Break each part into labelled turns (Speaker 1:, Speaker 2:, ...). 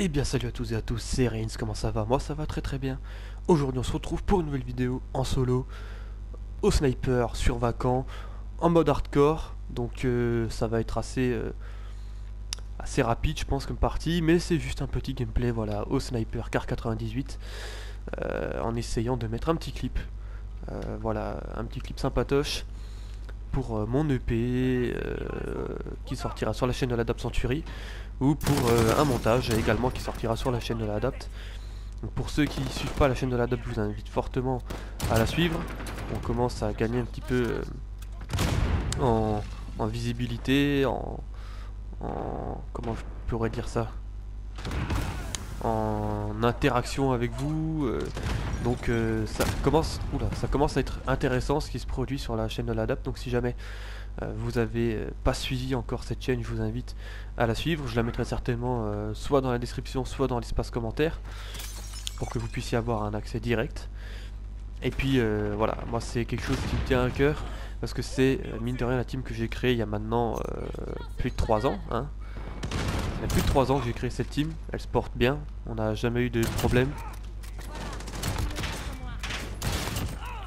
Speaker 1: Eh bien salut à tous et à tous, c'est Reigns, comment ça va? Moi ça va très très bien. Aujourd'hui on se retrouve pour une nouvelle vidéo en solo, au sniper, sur vacant, en mode hardcore. Donc euh, ça va être assez, euh, assez rapide je pense comme partie, mais c'est juste un petit gameplay voilà, au sniper car 98, euh, en essayant de mettre un petit clip. voilà, un petit clip sympatoche pour mon EP qui sortira sur la chaîne de la Dab Century ou pour euh, un montage également qui sortira sur la chaîne de l'Adapt. Pour ceux qui ne suivent pas la chaîne de l'Adapt, je vous invite fortement à la suivre. On commence à gagner un petit peu euh, en, visibilité, en, comment je pourrais dire ça? Interaction avec vous euh, donc ça commence ça commence à être intéressant ce qui se produit sur la chaîne de l'Adapt donc si jamais euh, vous avez euh, pas suivi encore cette chaîne, je vous invite à la suivre. Je la mettrai certainement euh, soit dans la description, soit dans l'espace commentaire, pour que vous puissiez avoir un accès direct. Et puis voilà, moi c'est quelque chose qui me tient à cœur, parce que c'est mine de rien la team que j'ai créée il y a maintenant plus de 3 ans. Hein. Il y a plus de 3 ans que j'ai créé cette team, elle se porte bien, on n'a jamais eu de problème.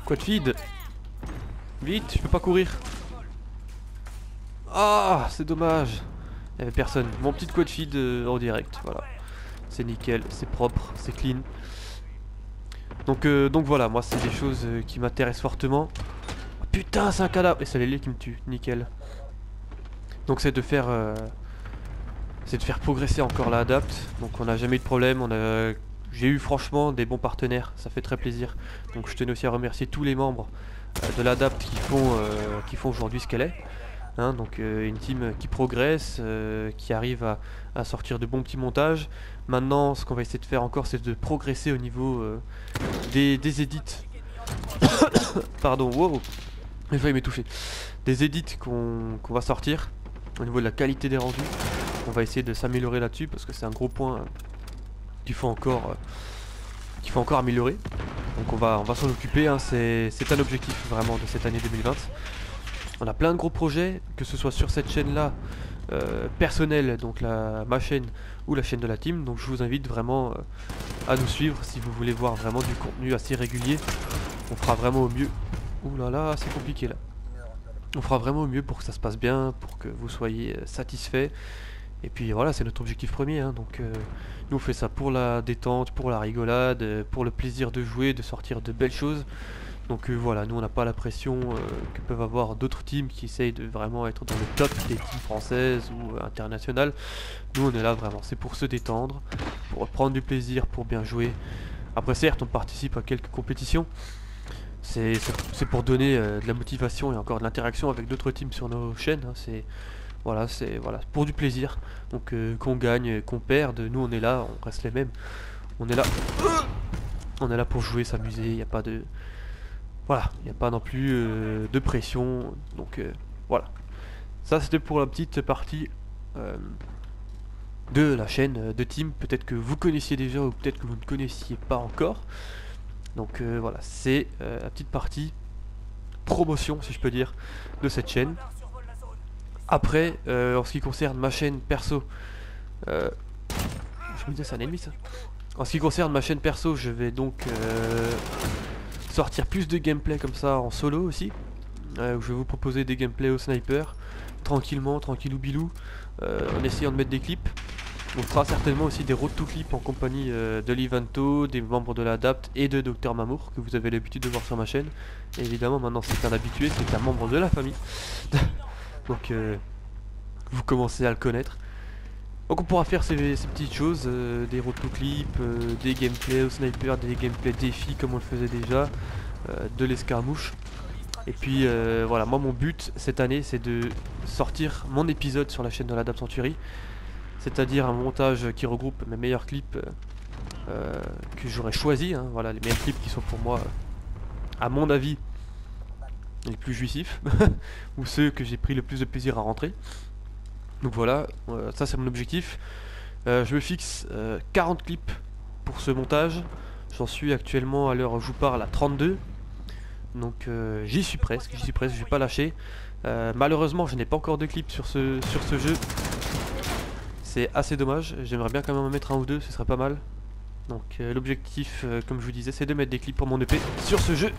Speaker 1: Quoi de feed Vite, je peux pas courir ah, c'est dommage. Il avait personne. Mon petit quad feed euh, en direct, voilà. C'est nickel, c'est propre, c'est clean. Donc, euh, donc voilà, moi c'est des choses euh, qui m'intéressent fortement. Putain, c'est un cadavre Et c'est l'élé qui me tue, nickel. Donc c'est de faire... c'est de faire progresser encore la adapt. Donc on n'a jamais eu de problème. J'ai eu franchement des bons partenaires, ça fait très plaisir. Donc je tenais aussi à remercier tous les membres de l'adapt qui font, qui font aujourd'hui ce qu'elle est. Hein, donc euh, une team qui progresse, euh, qui arrive à, sortir de bons petits montages. Maintenant, ce qu'on va essayer de faire encore, c'est de progresser au niveau euh, des, des edits. Pardon, wow, j'ai failli m'étouffer. Des edits qu'on va sortir au niveau de la qualité des rendus. On va essayer de s'améliorer là-dessus parce que c'est un gros point qu'il faut encore qu'il faut encore améliorer. Donc on va, on va s'en occuper, hein. c'est un objectif vraiment de cette année 2020. On a plein de gros projets, que ce soit sur cette chaîne-là, euh, personnelle, donc la, ma chaîne ou la chaîne de la team. Donc je vous invite vraiment euh, à nous suivre si vous voulez voir vraiment du contenu assez régulier. On fera vraiment au mieux. Ouh là là, c'est compliqué là. On fera vraiment au mieux pour que ça se passe bien, pour que vous soyez euh, satisfait. Et puis voilà, c'est notre objectif premier. Hein. donc nous on fait ça pour la détente, pour la rigolade, pour le plaisir de jouer, de sortir de belles choses. Donc euh, voilà, nous on n'a pas la pression euh, que peuvent avoir d'autres teams qui essayent de vraiment être dans le top des teams françaises ou euh, internationales. Nous on est là vraiment, c'est pour se détendre, pour prendre du plaisir, pour bien jouer. Après certes on participe à quelques compétitions, c'est pour donner de la motivation et encore de l'interaction avec d'autres teams sur nos chaînes. Hein. Voilà, c'est voilà pour du plaisir. Donc qu'on gagne, qu'on perde, nous on est là, on reste les mêmes. On est là, on est là pour jouer, s'amuser. Il n'y a pas de voilà, il n'y a pas non plus euh, de pression. Donc euh, voilà. Ça c'était pour la petite partie euh, de la chaîne de Team. Peut-être que vous connaissiez déjà ou peut-être que vous ne connaissiez pas encore. Donc voilà, c'est la petite partie promotion, si je peux dire, de cette chaîne. Après, en ce qui concerne ma chaîne perso, je me disais c'est un ennemi ça. En ce qui concerne ma chaîne perso, je vais donc sortir plus de gameplay comme ça en solo aussi. Euh, où je vais vous proposer des gameplays au sniper, tranquillement, tranquillou bilou, euh, en essayant de mettre des clips. On fera certainement aussi des road to clips en compagnie euh, de l'Ivanto, des membres de l'Adapt et de Dr Mamour que vous avez l'habitude de voir sur ma chaîne. Et évidemment maintenant c'est un habitué, c'est un membre de la famille. Donc vous commencez à le connaître. Donc on pourra faire ces, petites choses, euh, des road clips, euh, des gameplays au sniper, des gameplays défis comme on le faisait déjà, euh, de l'escarmouche. Et puis voilà, moi mon but cette année c'est de sortir mon épisode sur la chaîne de la Century. C'est-à-dire un montage qui regroupe mes meilleurs clips que j'aurais choisi. Hein. voilà, les meilleurs clips qui sont pour moi, à mon avis, les plus jouissifs. ou ceux que j'ai pris le plus de plaisir à rentrer. Donc voilà, euh, ça c'est mon objectif. Euh, je me fixe 40 euh, clips pour ce montage. J'en suis actuellement à l'heure où je vous parle à 32. Donc j'y suis presque, j'y suis presque, je vais pas lâcher. malheureusement je n'ai pas encore de clips sur ce, jeu. C'est assez dommage, j'aimerais bien quand même en mettre un ou deux, ce serait pas mal. Donc l'objectif, comme je vous disais, c'est de mettre des clips pour mon EP sur ce jeu.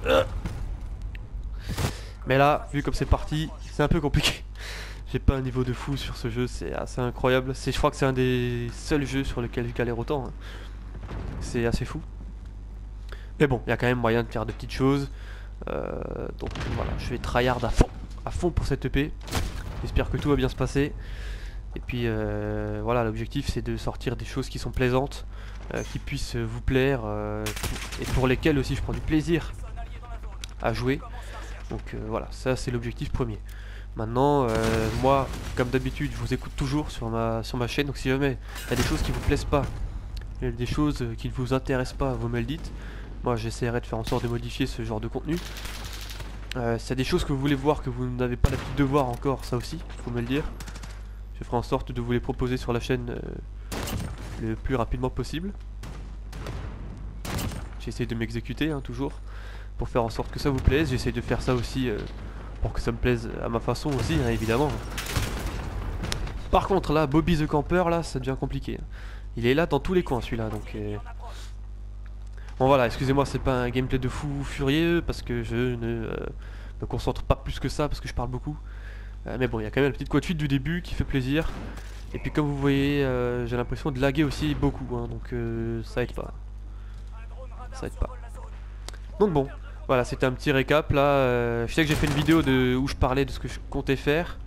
Speaker 1: Mais là, vu comme c'est parti, c'est un peu compliqué. J'ai pas un niveau de fou sur ce jeu, c'est assez incroyable. Je crois que c'est un des seuls jeux sur lesquels je galère autant. Hein. C'est assez fou. Mais bon, il y a quand même moyen de faire de petites choses. Euh, donc voilà, je vais tryhard à fond, à fond pour cette EP. J'espère que tout va bien se passer. Et puis euh, voilà, l'objectif c'est de sortir des choses qui sont plaisantes, euh, qui puissent vous plaire, et pour lesquelles aussi je prends du plaisir à jouer. Donc voilà, ça c'est l'objectif premier. Maintenant, moi, comme d'habitude, je vous écoute toujours sur ma, chaîne, donc si jamais il y a des choses qui vous plaisent pas, des choses qui ne vous intéressent pas, vous me le dites. Moi j'essaierai de faire en sorte de modifier ce genre de contenu. Euh, S'il y a des choses que vous voulez voir que vous n'avez pas l'habitude de voir encore, ça aussi, faut me le dire. Je ferai en sorte de vous les proposer sur la chaîne euh, le plus rapidement possible. J'essaie de m'exécuter hein, toujours pour faire en sorte que ça vous plaise. J'essaie de faire ça aussi euh, pour que ça me plaise à ma façon aussi, hein, évidemment. Par contre là, Bobby the Camper, là, ça devient compliqué. Il est là dans tous les coins celui-là, donc... Euh, Bon voilà, excusez-moi, c'est pas un gameplay de fou furieux parce que je ne euh, me concentre pas plus que ça parce que je parle beaucoup. Euh, mais bon, il y a quand même la petite quad du début qui fait plaisir. Et puis comme vous voyez, j'ai l'impression de laguer aussi beaucoup, hein, donc ça aide pas. Ça aide pas. Donc bon, voilà, c'était un petit récap là. je sais que j'ai fait une vidéo où je parlais de ce que je comptais faire.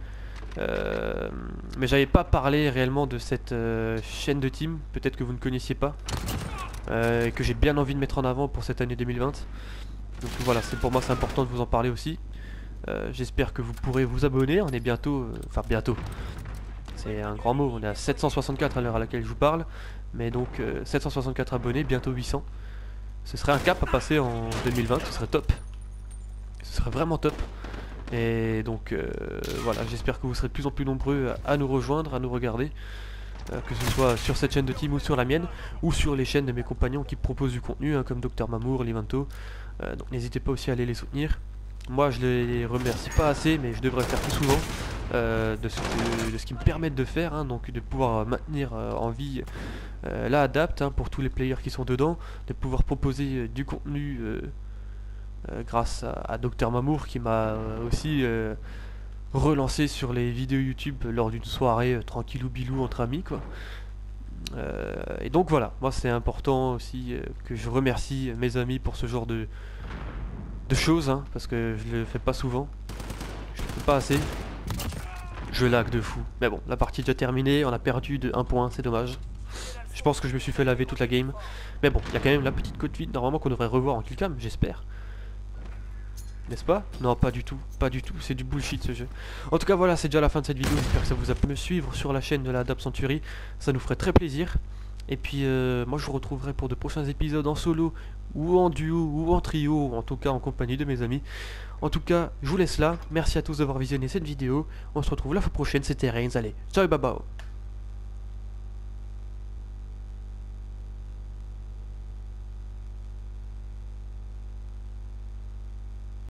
Speaker 1: mais j'avais pas parlé réellement de cette chaîne de team, peut-être que vous ne connaissiez pas. Euh, que j'ai bien envie de mettre en avant pour cette année 2020. Donc voilà, c'est pour moi c'est important de vous en parler aussi. Euh, j'espère que vous pourrez vous abonner, on est bientôt, euh, enfin bientôt, c'est un grand mot, on est à 764 à l'heure à laquelle je vous parle, mais donc 764 abonnés, bientôt 800. Ce serait un cap à passer en 2020, ce serait top. Ce serait vraiment top. Et donc voilà, j'espère que vous serez de plus en plus nombreux à nous rejoindre, à nous regarder. Euh, que ce soit sur cette chaîne de team ou sur la mienne, ou sur les chaînes de mes compagnons qui proposent du contenu, hein, comme Dr Mamour, Livanto. Euh, donc n'hésitez pas aussi à aller les soutenir. Moi je les remercie pas assez, mais je devrais faire plus souvent euh, de, ce ce qu'ils me permettent de faire, hein, donc de pouvoir maintenir en vie la Adapt hein, pour tous les players qui sont dedans, de pouvoir proposer du contenu grâce à, Dr Mamour qui m'a aussi relancer sur les vidéos YouTube lors d'une soirée euh, tranquille ou bilou entre amis quoi. Euh, et donc voilà, moi c'est important aussi euh, que je remercie mes amis pour ce genre de, de choses, hein, parce que je le fais pas souvent, je le fais pas assez. Je lag de fou. Mais bon, la partie est déjà terminée, on a perdu de 1 point, c'est dommage. Je pense que je me suis fait laver toute la game. Mais bon, il y a quand même la petite côte vide, normalement qu'on devrait revoir en killcam, j'espère. N'est-ce pas? Non, pas du tout, pas du tout, c'est du bullshit ce jeu. En tout cas, voilà, c'est déjà la fin de cette vidéo, j'espère que ça vous a plu. Me suivre sur la chaîne de la Dab Century, ça nous ferait très plaisir. Et puis, euh, moi je vous retrouverai pour de prochains épisodes en solo, ou en duo, ou en trio, ou en tout cas en compagnie de mes amis. En tout cas, je vous laisse là, merci à tous d'avoir visionné cette vidéo. On se retrouve la fois prochaine, c'était Reigns, allez, ciao bye bye